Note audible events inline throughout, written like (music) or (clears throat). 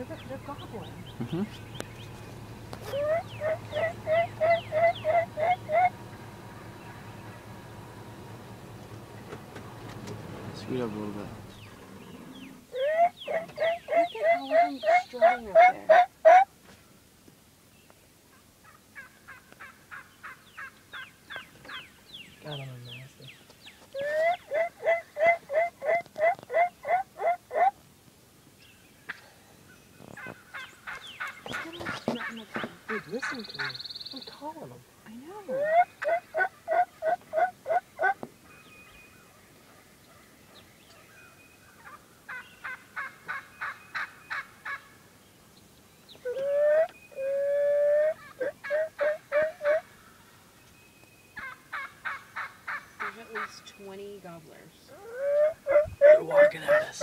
Mm-hmm. Scoot up a little bit. Look at all of them strutting up there. God, I'm nasty. Look at them strutting up there. Dude, listen to me. I'm calling them. I know. There's at least 20 gobblers. They're walking at us.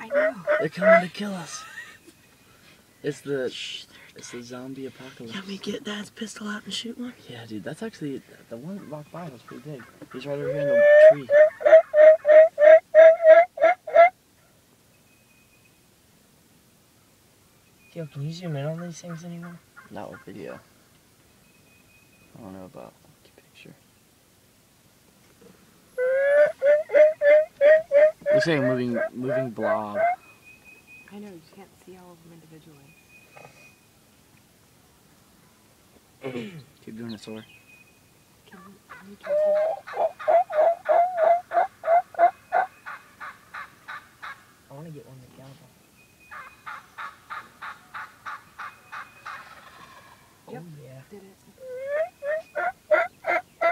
I know. They're coming to kill us. It's the it's the zombie apocalypse. Can we get Dad's pistol out and shoot one? Yeah, dude, that's actually the one that walked by was pretty big. He's right over here in the tree. Yo, can you zoom in on these things anymore? Not with video. I don't know about picture. Looks like a moving moving blob. I know, you can't see all of them individually. Keep doing it, Sora. Can you, can you count them? I want to get one to gobble. Yep. Oh yeah. Did it?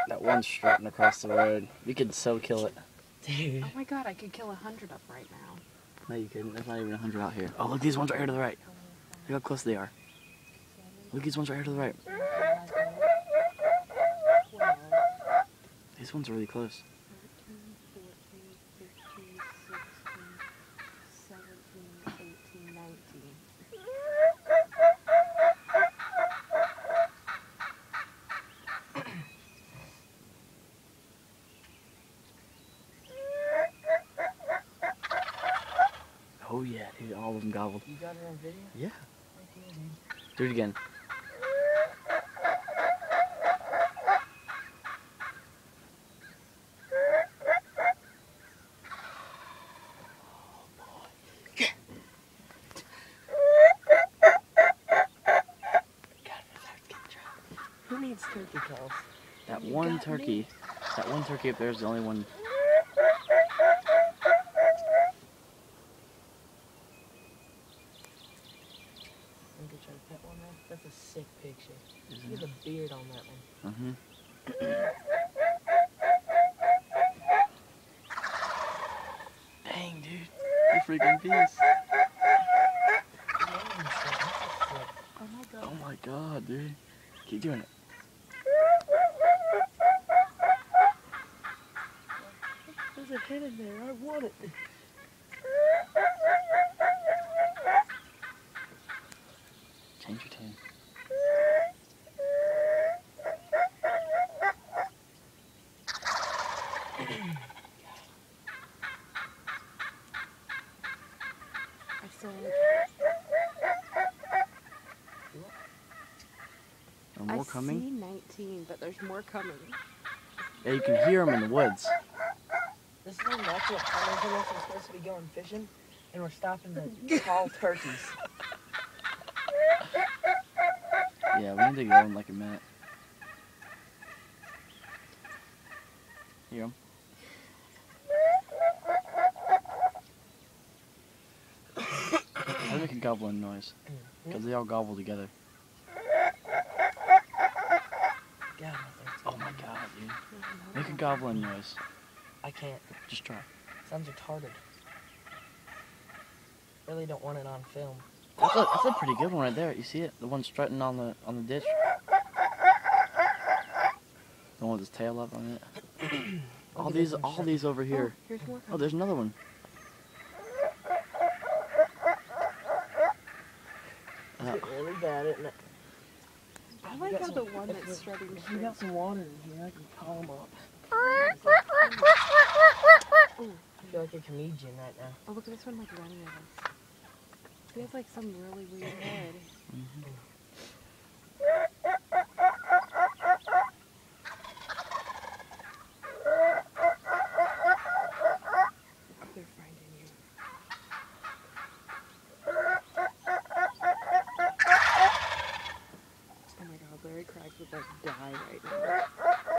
That one's strutting across the road. You could so kill it. Dude. Oh my god, I could kill a hundred up right now. No, you couldn't. There's not even a hundred out here. Oh, look, these ones right here to the right. Look how close they are. Look, these ones right here to the right. These ones really close. 13, 14, 15, 16, 17, 18, 19. Oh yeah, dude, all of them gobbled. You got it on video? Yeah. Do it again. Turkey calls? That You one turkey, me. that one turkey up there is the only one. I'm gonna try to pet one there. That's a sick picture. Look Isn't at it? the beard on that one. Mm-hmm. Dang, dude. You freaking beast. Yeah, that's sick. Oh my god. Oh my god, dude. Keep doing it. There's a head in there. I want it. Change your tune. I said, Are more I coming? see 19, but there's more coming. Yeah, you can hear them in the woods. This is our natural hunters unless we're supposed to be going fishing, and we're stopping to call turkeys. Yeah, we need to go in like a minute. Hear them? They make a gobbling noise mm-hmm. because they all gobble together. God, Oh my god, dude! Make a goblin noise. I can't. Just try. Sounds retarded. Really don't want it on film. That's a, that's a pretty good one right there. You see it? The one strutting on the on the ditch. The one with his tail up on it. (clears throat) All these this one a all shot. these over here. Oh, here's more Oh, there's another one. Uh, really bad, isn't it? I like how the one that's strutting If you got some water in here, I can call them up. Ooh, I feel like a comedian right now. oh, look at this one like running at us. He has like some really weird (clears throat) head. Mhm.